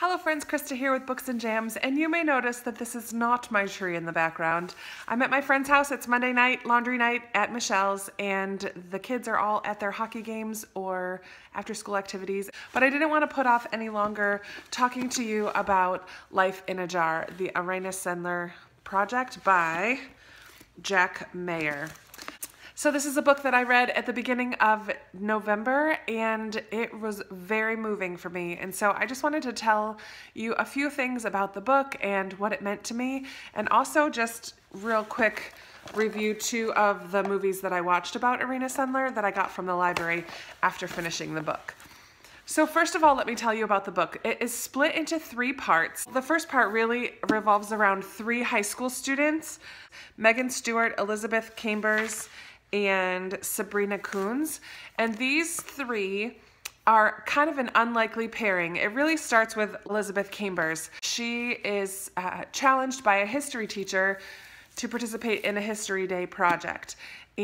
Hello friends, Krista here with Books and Jams, and you may notice that this is not my tree in the background. I'm at my friend's house, it's Monday night, laundry night at Michelle's, and the kids are all at their hockey games or after school activities, but I didn't want to put off any longer talking to you about Life in a Jar, the Irena Sendler project by Jack Mayer. So this is a book that I read at the beginning of November and it was very moving for me. And so I just wanted to tell you a few things about the book and what it meant to me and also just real quick review two of the movies that I watched about Irena Sendler that I got from the library after finishing the book. So first of all, let me tell you about the book. It is split into three parts. The first part really revolves around three high school students, Megan Stewart, Elizabeth Chambers, and Sabrina Coons. And these three are kind of an unlikely pairing. It really starts with Elizabeth Chambers. She is uh, challenged by a history teacher to participate in a History Day project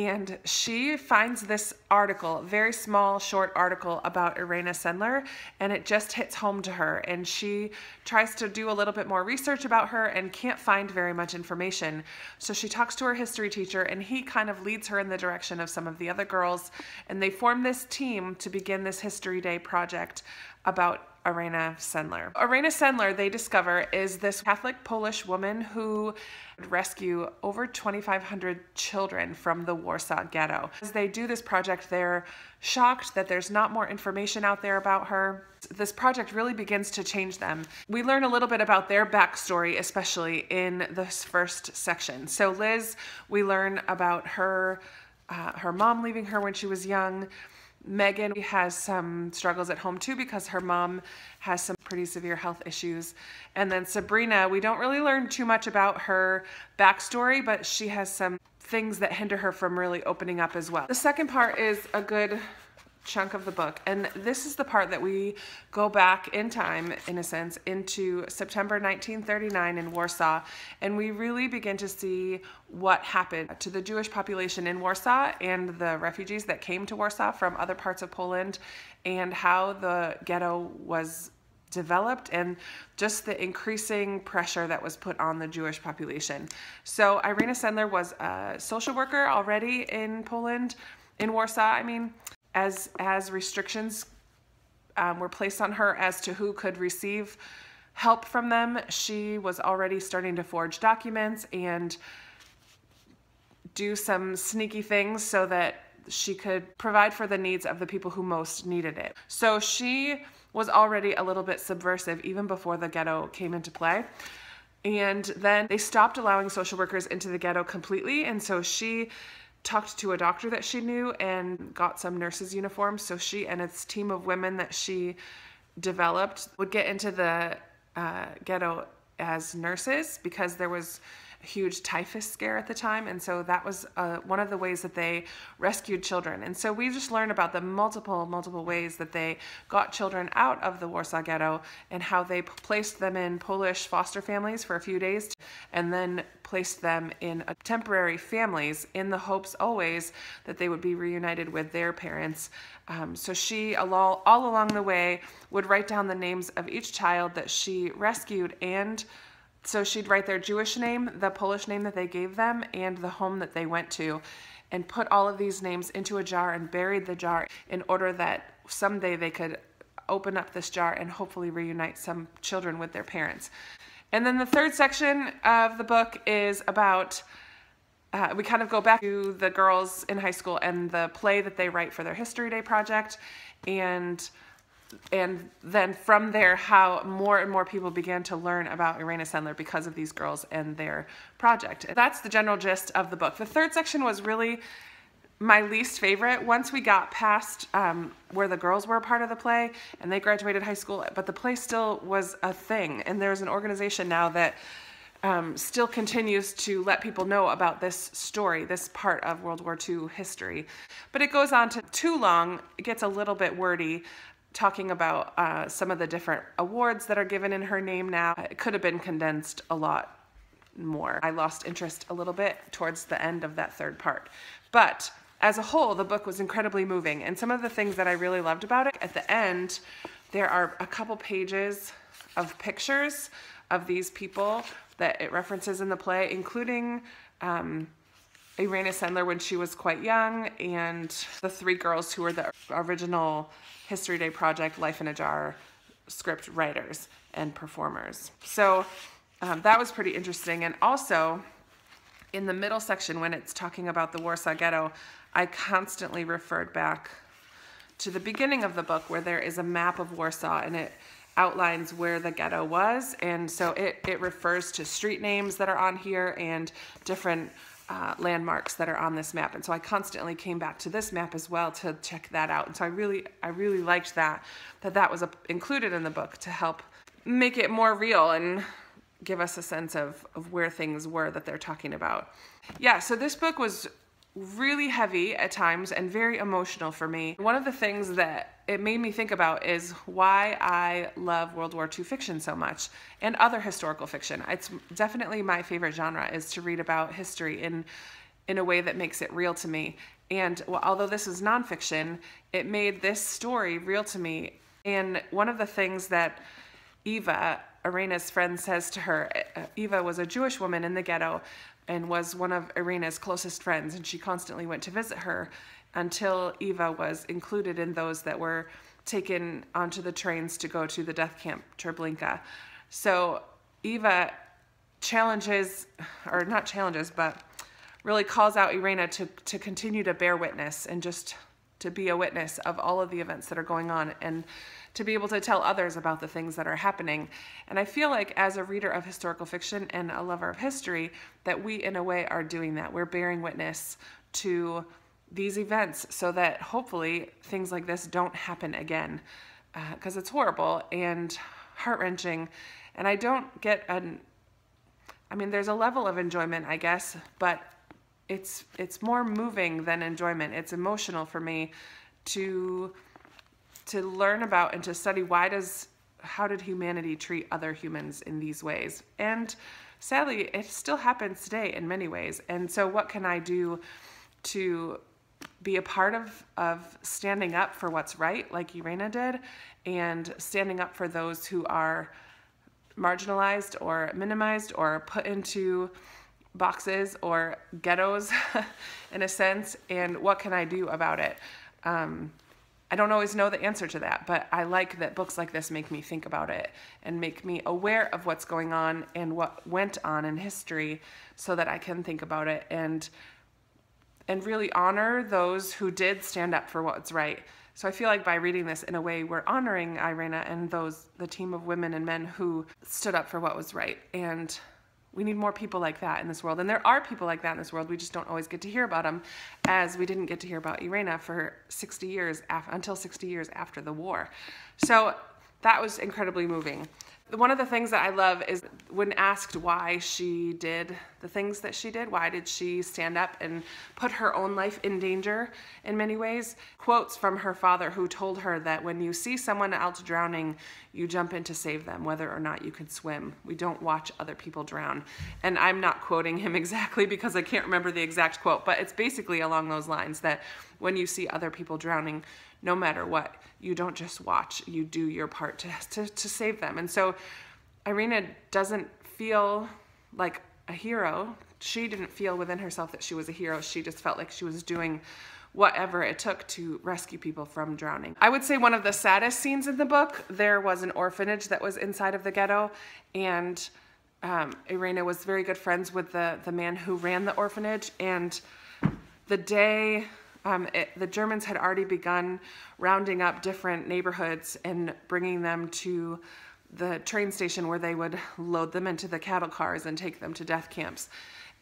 and she finds this article, very small, short article about Irena Sendler, and it just hits home to her. And she tries to do a little bit more research about her and can't find very much information. So she talks to her history teacher, and he kind of leads her in the direction of some of the other girls. And they form this team to begin this History Day project about Irena Sendler. Irena Sendler, they discover, is this Catholic Polish woman who rescue over 2,500 children from the Warsaw Ghetto. As they do this project, they're shocked that there's not more information out there about her. This project really begins to change them. We learn a little bit about their backstory, especially in this first section. So Liz, we learn about her, uh, her mom leaving her when she was young, Megan has some struggles at home too because her mom has some pretty severe health issues. And then Sabrina, we don't really learn too much about her backstory, but she has some things that hinder her from really opening up as well. The second part is a good chunk of the book. And this is the part that we go back in time, in a sense, into September 1939 in Warsaw. And we really begin to see what happened to the Jewish population in Warsaw and the refugees that came to Warsaw from other parts of Poland and how the ghetto was developed and just the increasing pressure that was put on the Jewish population. So Irena Sendler was a social worker already in Poland, in Warsaw, I mean, as as restrictions um, were placed on her as to who could receive help from them, she was already starting to forge documents and do some sneaky things so that she could provide for the needs of the people who most needed it. So she was already a little bit subversive even before the ghetto came into play. And then they stopped allowing social workers into the ghetto completely. And so she talked to a doctor that she knew and got some nurses uniforms. So she and its team of women that she developed would get into the uh, ghetto as nurses because there was huge typhus scare at the time. And so that was uh, one of the ways that they rescued children. And so we just learned about the multiple, multiple ways that they got children out of the Warsaw Ghetto and how they placed them in Polish foster families for a few days and then placed them in temporary families in the hopes always that they would be reunited with their parents. Um, so she, all, all along the way, would write down the names of each child that she rescued and so she'd write their Jewish name, the Polish name that they gave them, and the home that they went to, and put all of these names into a jar and buried the jar in order that someday they could open up this jar and hopefully reunite some children with their parents. And then the third section of the book is about, uh, we kind of go back to the girls in high school and the play that they write for their History Day project. And and then from there, how more and more people began to learn about Irena Sendler because of these girls and their project. That's the general gist of the book. The third section was really my least favorite. Once we got past um, where the girls were a part of the play and they graduated high school, but the play still was a thing. And there's an organization now that um, still continues to let people know about this story, this part of World War II history. But it goes on to too long, it gets a little bit wordy talking about uh, some of the different awards that are given in her name now. It could have been condensed a lot more. I lost interest a little bit towards the end of that third part. But as a whole, the book was incredibly moving. And some of the things that I really loved about it, at the end, there are a couple pages of pictures of these people that it references in the play, including um, Irena Sendler when she was quite young, and the three girls who were the original History Day Project Life in a Jar script writers and performers. So um, that was pretty interesting. And also, in the middle section, when it's talking about the Warsaw Ghetto, I constantly referred back to the beginning of the book where there is a map of Warsaw and it outlines where the ghetto was. And so it, it refers to street names that are on here and different uh, landmarks that are on this map. And so I constantly came back to this map as well to check that out. And so I really, I really liked that, that that was a, included in the book to help make it more real and give us a sense of, of where things were that they're talking about. Yeah, so this book was really heavy at times and very emotional for me. One of the things that it made me think about is why I love World War II fiction so much and other historical fiction. It's definitely my favorite genre is to read about history in in a way that makes it real to me. And well, although this is nonfiction, it made this story real to me. And one of the things that Eva, Irena's friend, says to her, Eva was a Jewish woman in the ghetto and was one of Irena's closest friends, and she constantly went to visit her until Eva was included in those that were taken onto the trains to go to the death camp Treblinka. So Eva challenges, or not challenges, but really calls out Irina to, to continue to bear witness and just to be a witness of all of the events that are going on and to be able to tell others about the things that are happening. And I feel like as a reader of historical fiction and a lover of history, that we in a way are doing that. We're bearing witness to these events so that hopefully things like this don't happen again because uh, it's horrible and heart-wrenching and I don't get an I mean there's a level of enjoyment I guess but it's it's more moving than enjoyment it's emotional for me to to learn about and to study why does how did humanity treat other humans in these ways? And sadly it still happens today in many ways. And so what can i do to be a part of of standing up for what's right like irena did and standing up for those who are marginalized or minimized or put into boxes or ghettos in a sense? And what can i do about it? Um, I don't always know the answer to that, but I like that books like this make me think about it and make me aware of what's going on and what went on in history so that I can think about it and and really honor those who did stand up for what's right. So I feel like by reading this in a way we're honoring Irena and those the team of women and men who stood up for what was right and we need more people like that in this world. And there are people like that in this world. We just don't always get to hear about them, as we didn't get to hear about Irena for 60 years, until 60 years after the war. So that was incredibly moving. One of the things that I love is when asked why she did the things that she did, why did she stand up and put her own life in danger in many ways, quotes from her father who told her that when you see someone else drowning, you jump in to save them, whether or not you can swim. We don't watch other people drown. And I'm not quoting him exactly because I can't remember the exact quote, but it's basically along those lines that when you see other people drowning, no matter what. You don't just watch, you do your part to, to, to save them. And so Irena doesn't feel like a hero. She didn't feel within herself that she was a hero. She just felt like she was doing whatever it took to rescue people from drowning. I would say one of the saddest scenes in the book, there was an orphanage that was inside of the ghetto and um, Irena was very good friends with the, the man who ran the orphanage and the day um, it, the Germans had already begun rounding up different neighborhoods and bringing them to the train station where they would load them into the cattle cars and take them to death camps.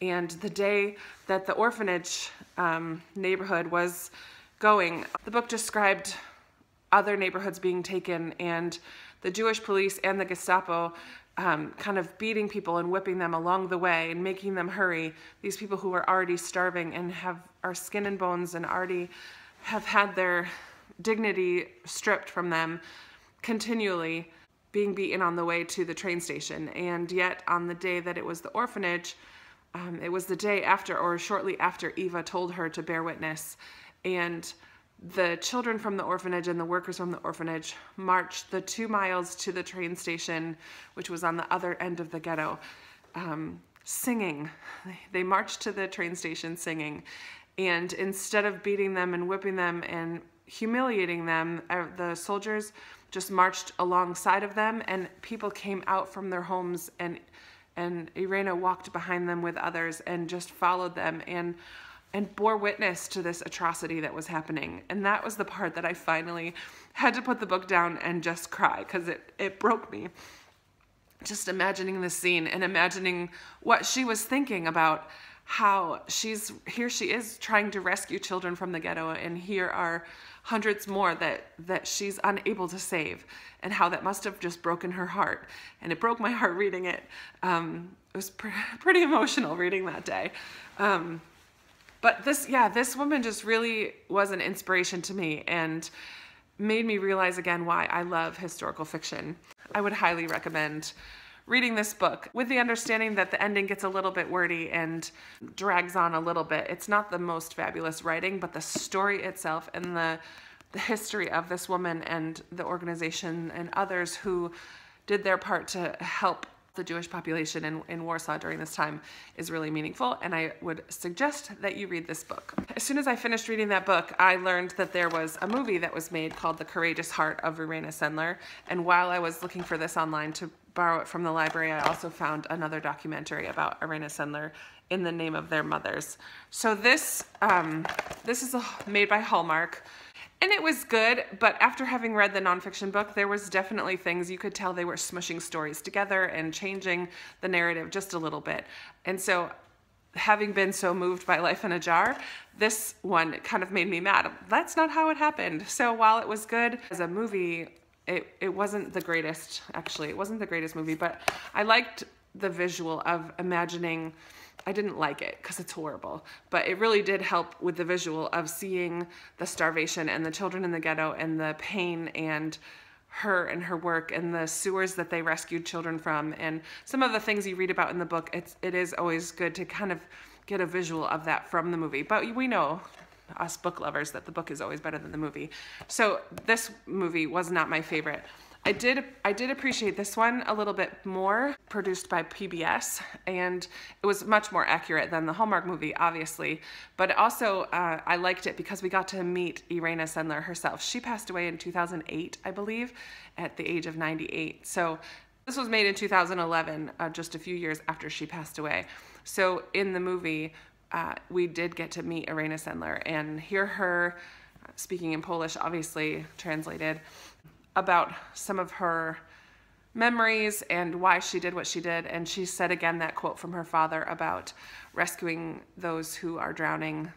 And the day that the orphanage um, neighborhood was going, the book described other neighborhoods being taken and the Jewish police and the Gestapo um, kind of beating people and whipping them along the way and making them hurry. These people who are already starving and have our skin and bones and already have had their dignity stripped from them continually being beaten on the way to the train station. And yet on the day that it was the orphanage, um, it was the day after or shortly after Eva told her to bear witness. And the children from the orphanage and the workers from the orphanage marched the two miles to the train station, which was on the other end of the ghetto, um, singing. They marched to the train station singing. And instead of beating them and whipping them and humiliating them, uh, the soldiers just marched alongside of them and people came out from their homes and and Irena walked behind them with others and just followed them and and bore witness to this atrocity that was happening. And that was the part that I finally had to put the book down and just cry because it, it broke me. Just imagining the scene and imagining what she was thinking about how she's here she is trying to rescue children from the ghetto and here are hundreds more that that she's unable to save and how that must have just broken her heart and it broke my heart reading it um, it was pr pretty emotional reading that day um, but this, yeah, this woman just really was an inspiration to me and made me realize again why I love historical fiction. I would highly recommend reading this book with the understanding that the ending gets a little bit wordy and drags on a little bit. It's not the most fabulous writing, but the story itself and the the history of this woman and the organization and others who did their part to help the Jewish population in, in Warsaw during this time is really meaningful, and I would suggest that you read this book. As soon as I finished reading that book, I learned that there was a movie that was made called The Courageous Heart of Irena Sendler, and while I was looking for this online to borrow it from the library, I also found another documentary about Irena Sendler in the name of their mothers. So this, um, this is a, made by Hallmark. And it was good, but after having read the nonfiction book, there was definitely things you could tell they were smushing stories together and changing the narrative just a little bit. And so having been so moved by Life in a Jar, this one kind of made me mad. That's not how it happened. So while it was good as a movie, it, it wasn't the greatest, actually. It wasn't the greatest movie, but I liked the visual of imagining I didn't like it because it's horrible, but it really did help with the visual of seeing the starvation and the children in the ghetto and the pain and her and her work and the sewers that they rescued children from and some of the things you read about in the book. It's it is always good to kind of get a visual of that from the movie, but we know us book lovers that the book is always better than the movie. So this movie was not my favorite. I did I did appreciate this one a little bit more, produced by PBS, and it was much more accurate than the Hallmark movie, obviously. But also, uh, I liked it because we got to meet Irena Sendler herself. She passed away in 2008, I believe, at the age of 98. So this was made in 2011, uh, just a few years after she passed away. So in the movie, uh, we did get to meet Irena Sendler and hear her uh, speaking in Polish, obviously translated about some of her memories and why she did what she did. And she said again that quote from her father about rescuing those who are drowning,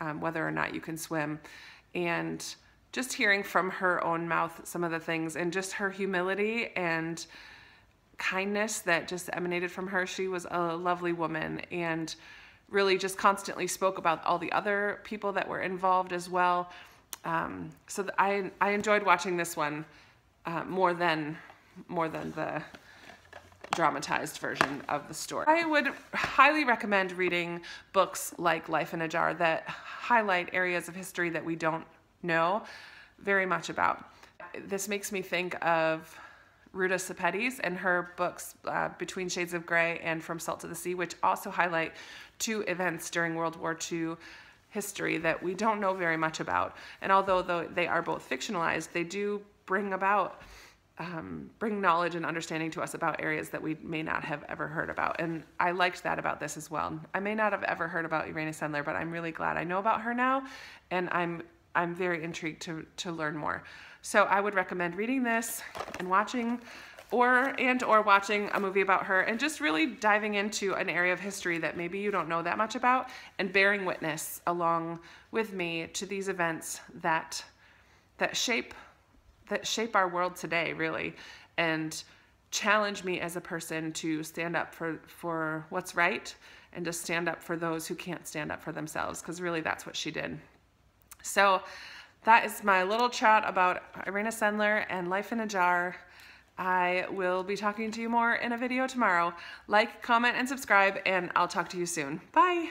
um, whether or not you can swim. And just hearing from her own mouth some of the things and just her humility and kindness that just emanated from her. She was a lovely woman and really just constantly spoke about all the other people that were involved as well. Um, so I, I enjoyed watching this one uh, more than more than the dramatized version of the story. I would highly recommend reading books like Life in a Jar that highlight areas of history that we don't know very much about. This makes me think of Ruta Sepetys and her books uh, Between Shades of Grey and From Salt to the Sea, which also highlight two events during World War II history that we don't know very much about. And although they are both fictionalized, they do bring about um, bring knowledge and understanding to us about areas that we may not have ever heard about. And I liked that about this as well. I may not have ever heard about Irena Sendler, but I'm really glad I know about her now, and I'm I'm very intrigued to to learn more. So I would recommend reading this and watching or and or watching a movie about her and just really diving into an area of history that maybe you don't know that much about and bearing witness along with me to these events that that shape that shape our world today, really, and challenge me as a person to stand up for, for what's right and to stand up for those who can't stand up for themselves, because really that's what she did. So that is my little chat about Irena Sendler and Life in a Jar. I will be talking to you more in a video tomorrow. Like, comment, and subscribe, and I'll talk to you soon. Bye!